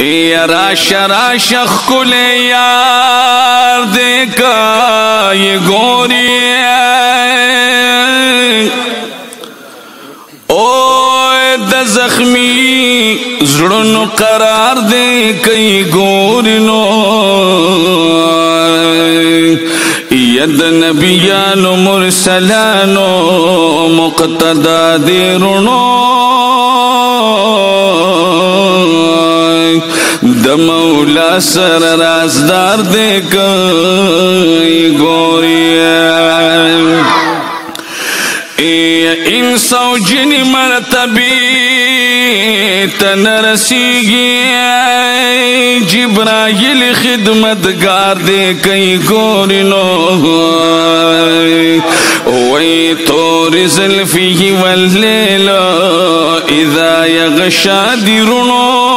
ای راش راش خکل یار دیکا یہ گوری اوئے د زخمی زړونو قرار دی کئی گورنو ید نبیانو مرسلانو مقتدا دی رونو د مولا سر رازدار دې کوي ګوریا ای انسو جن مرتبی تنرسیگی جبرائیل خدمتگار دے کئی گورنو وی تور زلفی واللیل اذا یغشا دی رنو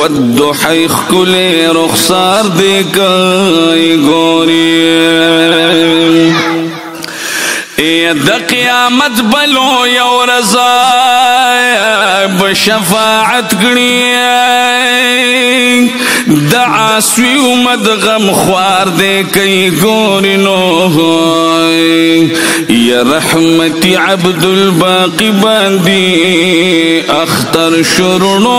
والدحی خکلی رخصار دیکای گوری ای د قیامت بلو یو رضا بشفاعت گنی دعا سوی اومد غم خوار دے کئی گوری نو ہوئی یا رحمتی عبد الباقی باندی اختر شرنو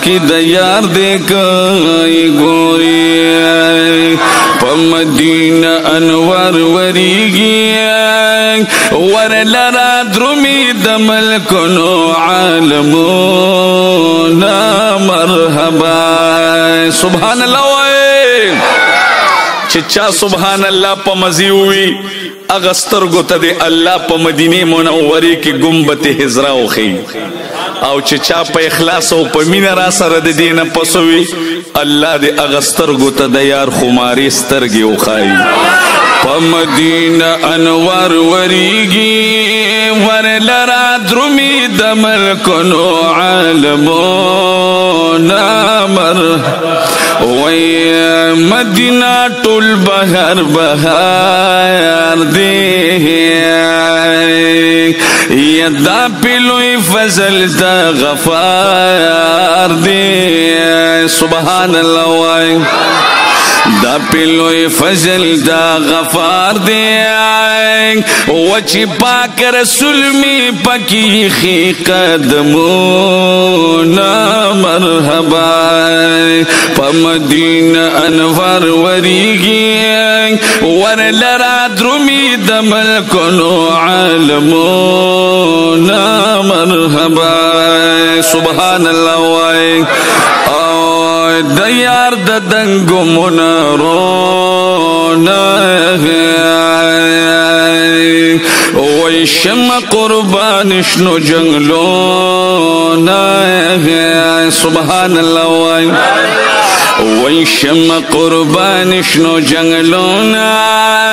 کې د یار دې کوي ګوري په مدینه انور وریږي ور لرا درومي د ملکونو عالمو نا مرحبا سبحان الله چې چا سبحان الله په مزي وي اغستر گو ته د الله په مدینه منوره کې گنبت حجرا وخی او چې چا په اخلاص او په مینه را سره د دین پسوي الله دې اغستر گو ته د یار خماري سترګي وخایي په مدینه انوار وریږي ور لرا درومي د ملک نو عالمو نامر وای مدینہ ټول بهر بهار دی یدا پلوې فضل دا غفار دی سبحان الله وای دا پلوی فضل دا غفار دی وچی پاک رسول می پکی خی قدمونا مرحبا پمدین انوار وریگی ور لرا درمی د ملکنو عالمونا مرحبا سبحان الله وای دار د دنګو منارونه وای شم قربان شنو نه سبحان الله وای ويشم قربان شنو جنگلونا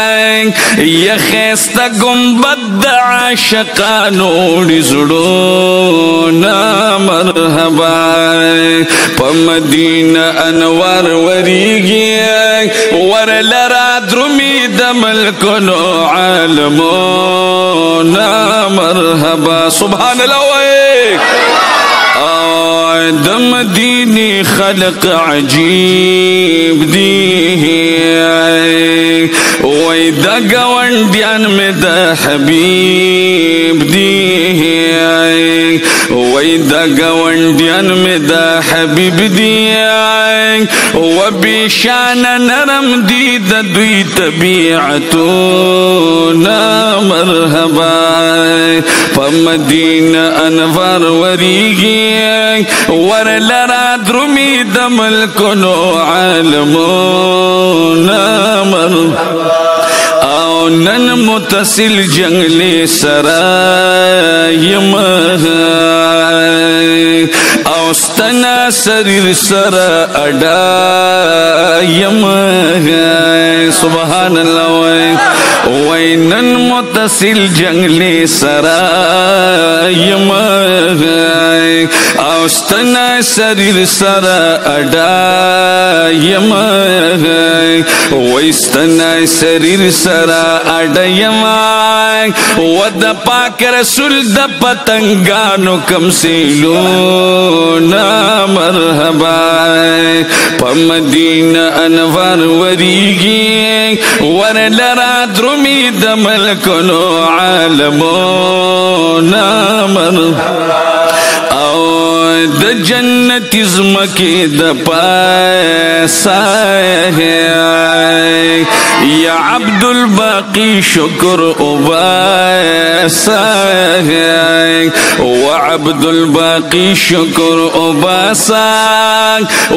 يا خیستا گمبد عاشقانو ڈزڑونا مرحبا پا انوار وريگي ور لرا درمی دمل کنو عالمونا مرحبا سبحان الله د مدینه خلق عجیب دی وای د گاونډیان مې د حبیب دی وای د گاونډیان مې د حبیب دی و بشان نرم دي د دوی طبیعتونا مرحبا په مدینه انوار وریږي ورلرا درومي د ملکونو عالمنا مرحبا نن متصل جنگلی سرا یمه شریر سره اډا یم سبحان الله وای وینن متصل جنگلی سره یم اوستنا سریر سرا اڈا یما وستنا سریر سرا اڈا یما ود پاک رسول د پتنګانو کم سیلو نا مرحبا پمدینه انوار وریږي ورلرا درومی د ملکونو عالمو نا مرحبا تزم کی دپا ہے یا عبد الباقی شکر اب ہے و عبد الباقی شکر اب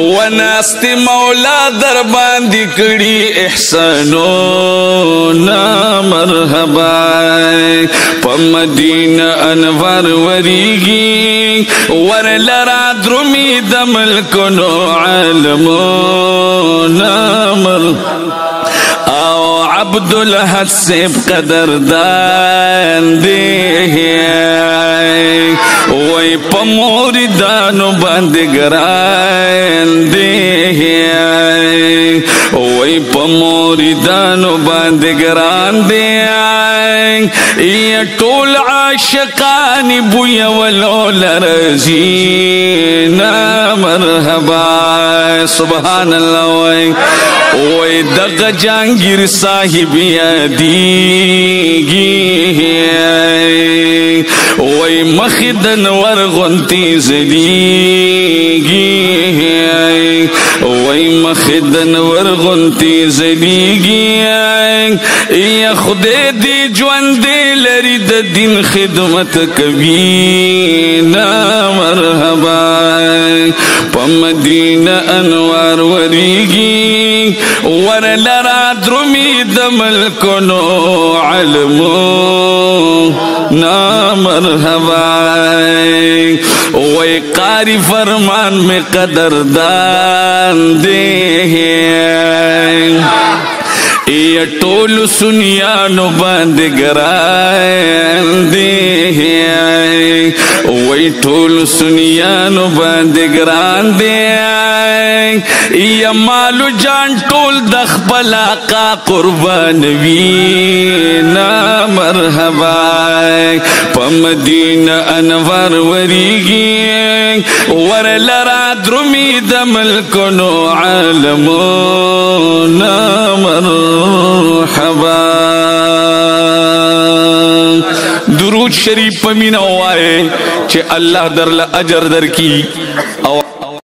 و ناست مولا در باندھ کڑی احسن مرحبا پم دین انور وری گی ور لرا محرومي د ملکونو علمونو او عبد الحد قدر دان دی وای په دانو باندې ګران دی وای په موریدانو باندې ګران دی ليطول عاشقان بويا والعلا رزينا مرحبا سبحان الله وي وي دغ جانگیر صاحب یادیگی وي مخدن ورغن تیزلیگی وای مخدن ورغونتی زلیږي یا خدای دې ژوند لري د دین خدمت کوي نا مرحبا په مدینه انوار وريږي ورلرا درومي د ملکونو علمو نا مرحبا وای تمہاری فرمان میں قدردان دے ہیں یہ ٹول سنیا نو بند گرائیں دے ہیں وہی ٹول سنیا نو بند گران دے ہیں یا مالو جان ټول د خپل آقا قربان وی نا مرحبا په مدینه انور وریږي ور لرا درمی د ملکونو عالمو نا مرحبا درود شریف پمینه وای چې الله درل اجر درکې او